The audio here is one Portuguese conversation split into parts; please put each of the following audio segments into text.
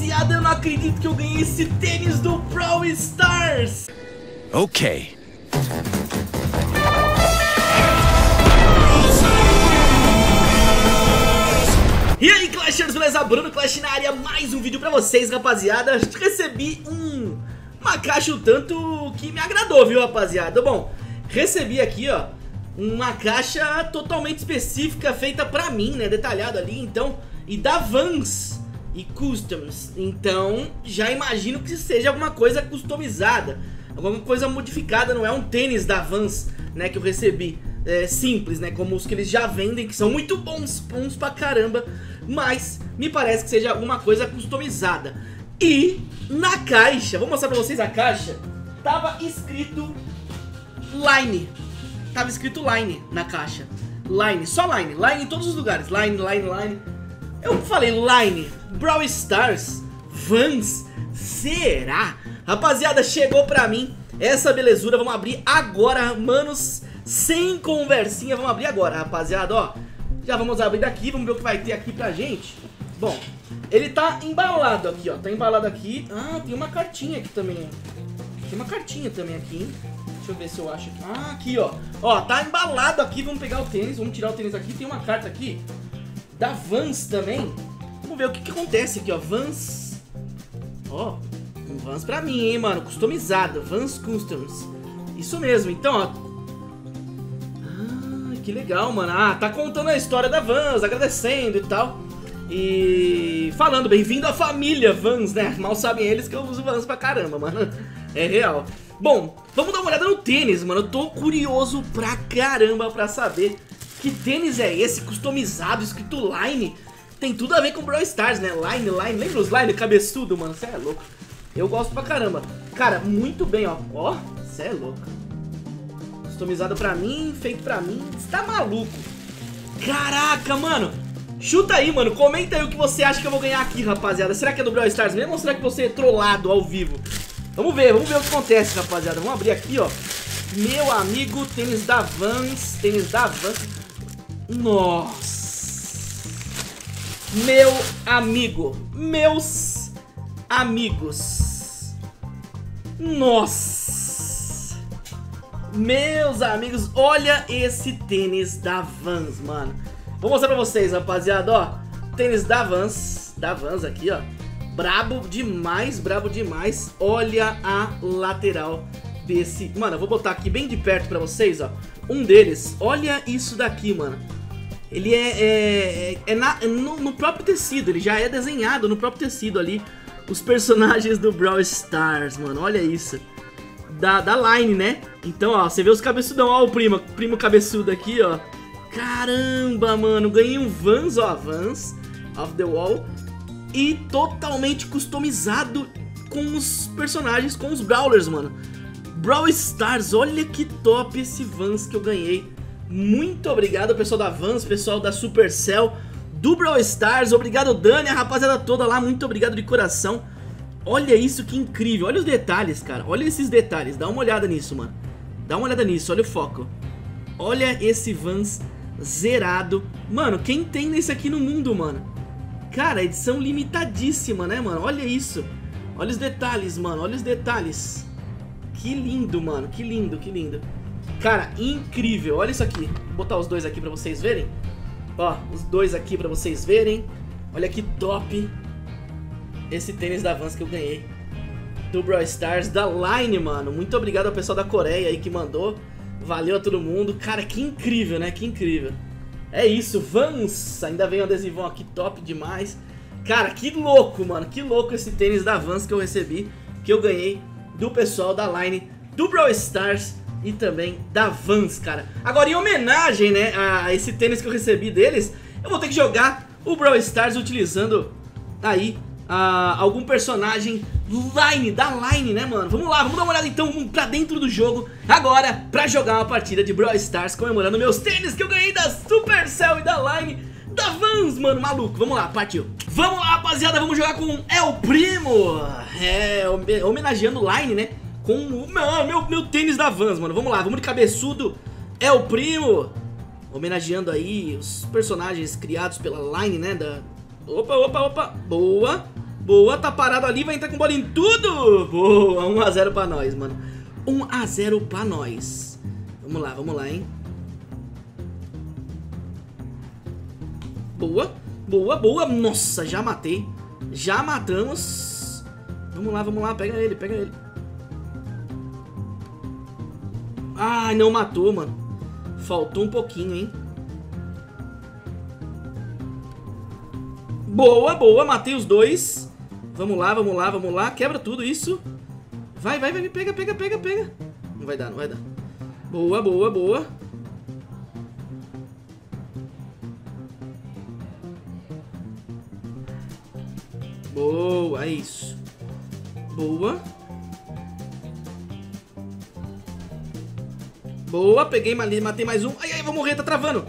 Rapaziada, eu não acredito que eu ganhei esse tênis do Brawl Stars. Ok. E aí, Clashers, beleza? Bruno Clash na área, mais um vídeo pra vocês, rapaziada. Recebi um, uma caixa um tanto que me agradou, viu, rapaziada? Bom, recebi aqui, ó, uma caixa totalmente específica, feita pra mim, né, detalhado ali, então, e da Vans e Customs. Então, já imagino que seja alguma coisa customizada, alguma coisa modificada, não é um tênis da Vans, né, que eu recebi é, simples, né? Como os que eles já vendem, que são muito bons, bons pra caramba. Mas me parece que seja alguma coisa customizada. E na caixa, vou mostrar pra vocês a caixa. Tava escrito Line. Tava escrito Line na caixa. Line, só Line. Line em todos os lugares. Line, Line, Line. Eu falei Line, Brawl Stars, Vans. Será? Rapaziada, chegou pra mim essa belezura. Vamos abrir agora, manos sem conversinha, vamos abrir agora, rapaziada, ó. Já vamos abrir daqui, vamos ver o que vai ter aqui pra gente. Bom, ele tá embalado aqui, ó, tá embalado aqui. Ah, tem uma cartinha aqui também, Tem uma cartinha também aqui, hein. Deixa eu ver se eu acho aqui. Ah, aqui, ó. Ó, tá embalado aqui, vamos pegar o tênis, vamos tirar o tênis aqui. Tem uma carta aqui da Vans também. Vamos ver o que que acontece aqui, ó. Vans... Ó, um Vans pra mim, hein, mano. Customizado, Vans Customs. Isso mesmo, então, ó, que legal, mano. Ah, tá contando a história da Vans, agradecendo e tal. E falando, bem-vindo à família Vans, né? Mal sabem eles que eu uso Vans pra caramba, mano. É real. Bom, vamos dar uma olhada no tênis, mano. Eu tô curioso pra caramba pra saber que tênis é esse, customizado, escrito Line. Tem tudo a ver com Brawl Stars, né? Line, Line. Lembra os Line cabeçudo, mano? Você é louco. Eu gosto pra caramba. Cara, muito bem, ó. Ó, você é louco. Customizado pra mim, feito pra mim. Você tá maluco? Caraca, mano. Chuta aí, mano. Comenta aí o que você acha que eu vou ganhar aqui, rapaziada. Será que é do Brawl Stars mesmo ou será que você é trollado ao vivo? Vamos ver, vamos ver o que acontece, rapaziada. Vamos abrir aqui, ó. Meu amigo, tênis da Vans. Tênis da Vans. Nossa. Meu amigo. Meus amigos. Nossa. Meus amigos, olha esse tênis da Vans, mano. Vou mostrar pra vocês, rapaziada, ó. Tênis da Vans, da Vans aqui, ó. Brabo demais, brabo demais. Olha a lateral desse... Mano, eu vou botar aqui bem de perto pra vocês, ó. Um deles, olha isso daqui, mano. Ele é, é, é, é na, no, no, próprio tecido, ele já é desenhado no próprio tecido ali. Os personagens do Brawl Stars, mano, olha isso da, da line, né? Então, ó, você vê os cabeçudão, ó o primo, primo cabeçudo aqui, ó. Caramba, mano, ganhei um Vans, ó, Vans of the Wall. E totalmente customizado com os personagens, com os Brawlers, mano. Brawl Stars, olha que top esse Vans que eu ganhei. Muito obrigado, pessoal da Vans, pessoal da Supercell, do Brawl Stars. Obrigado, Dani, a rapaziada toda lá, muito obrigado de coração. Olha isso, que incrível. Olha os detalhes, cara. Olha esses detalhes. Dá uma olhada nisso, mano. Dá uma olhada nisso. Olha o foco. Olha esse Vans zerado. Mano, quem tem desse aqui no mundo, mano? Cara, edição limitadíssima, né, mano? Olha isso. Olha os detalhes, mano. Olha os detalhes. Que lindo, mano. Que lindo, que lindo. Cara, incrível. Olha isso aqui. Vou botar os dois aqui pra vocês verem. Ó, os dois aqui pra vocês verem. Olha que top esse tênis da Vans que eu ganhei do Brawl Stars, da Line, mano. Muito obrigado ao pessoal da Coreia aí que mandou. Valeu a todo mundo. Cara, que incrível, né? Que incrível. É isso, Vans. Ainda vem um adesivão aqui top demais. Cara, que louco, mano. Que louco esse tênis da Vans que eu recebi, que eu ganhei do pessoal da Line, do Brawl Stars e também da Vans, cara. Agora, em homenagem, né, a esse tênis que eu recebi deles, eu vou ter que jogar o Brawl Stars utilizando aí uh, algum personagem Line, da Line, né, mano? Vamos lá, vamos dar uma olhada então pra dentro do jogo agora pra jogar uma partida de Brawl Stars comemorando meus tênis que eu ganhei da Supercell e da Line da Vans, mano, maluco. Vamos lá, partiu. Vamos lá, rapaziada, vamos jogar com El Primo. É, homenageando Line, né? Com o meu, meu, tênis da Vans, mano. Vamos lá, vamos de cabeçudo. El Primo. Homenageando aí os personagens criados pela Line, né? Da... Opa, opa, opa. Boa. Boa, tá parado ali, vai entrar com bola em tudo. Boa, 1x0 pra nós, mano. 1x0 pra nós. Vamos lá, vamos lá, hein. Boa, boa, boa. Nossa, já matei. Já matamos. Vamos lá, vamos lá, pega ele, pega ele. Ai, não matou, mano. Faltou um pouquinho, hein. Boa, boa, matei os dois. Vamos lá, vamos lá, vamos lá. Quebra tudo isso. Vai, vai, vai, pega, pega, pega, pega. Não vai dar, não vai dar. Boa, boa, boa. Boa, é isso. Boa. Boa, peguei, matei mais um. Ai, ai, vou morrer, tá travando.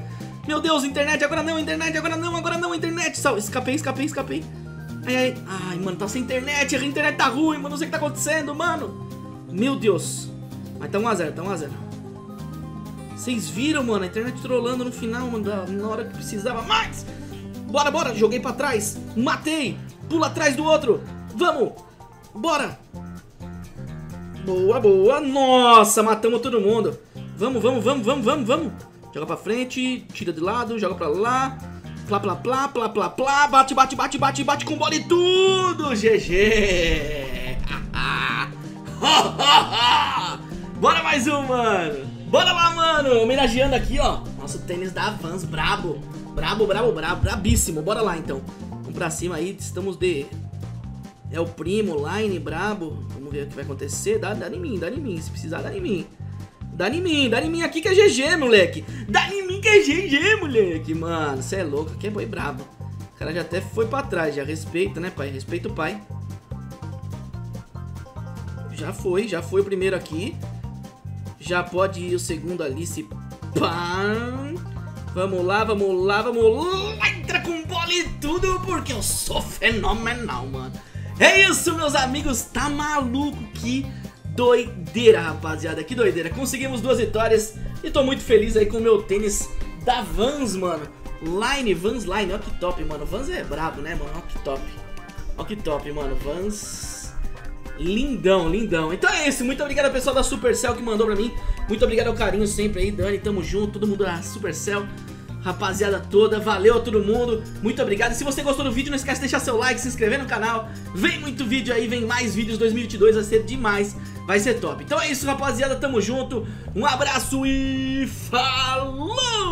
Meu Deus, internet, agora não, internet, agora não, agora não, internet. Sal, escapei, escapei, escapei. Ai, ai, ai, mano, tá sem internet, a internet tá ruim, mano, não sei o que tá acontecendo, mano. Meu Deus. Mas tá 1x0, tá 1x0. Vocês viram, mano, a internet trolando no final, mano, na hora que precisava mais. Bora, bora, joguei pra trás, matei, pula atrás do outro. Vamos, bora. Boa, boa, nossa, matamos todo mundo. Vamos, vamos, vamos, vamos, vamos, vamos. Joga pra frente, tira de lado, joga pra lá. Plá, plá, plá, plá, plá, plá. Bate, bate, bate, bate, bate com bola e tudo. GG. Bora mais um, mano. Bora lá, mano. Homenageando aqui, ó. Nosso tênis da Vans, brabo. Brabo, brabo, brabo. Brabíssimo. Bora lá, então. Vamos pra cima aí. Estamos de... É o primo, line, brabo. Vamos ver o que vai acontecer. Dá, dá em mim, dá em mim. Se precisar, dá em mim. Dá em mim, dá em mim aqui que é GG, moleque. Dá em mim que é GG, moleque. Mano, você é louco, aqui é boi brabo. O cara já até foi pra trás, já respeita, né, pai? Respeita o pai. Já foi, já foi o primeiro aqui. Já pode ir o segundo ali, se pá. Vamos lá, vamos lá, vamos lá. Entra com bola e tudo, porque eu sou fenomenal, mano. É isso, meus amigos. Tá maluco que doideira, rapaziada. Que doideira. Conseguimos duas vitórias e tô muito feliz aí com o meu tênis da Vans, mano. Line, Vans Line. Olha que top, mano. Vans é brabo, né, mano? Olha que top. Olha que top, mano. Vans... Lindão, lindão. Então é isso. Muito obrigado ao pessoal da Supercell que mandou pra mim. Muito obrigado ao carinho sempre aí, Dani. Tamo junto. Todo mundo da Supercell rapaziada toda, valeu a todo mundo, muito obrigado. E se você gostou do vídeo, não esquece de deixar seu like, se inscrever no canal. Vem muito vídeo aí, vem mais vídeos 2022, vai ser demais, vai ser top. Então é isso, rapaziada, tamo junto, um abraço e falou!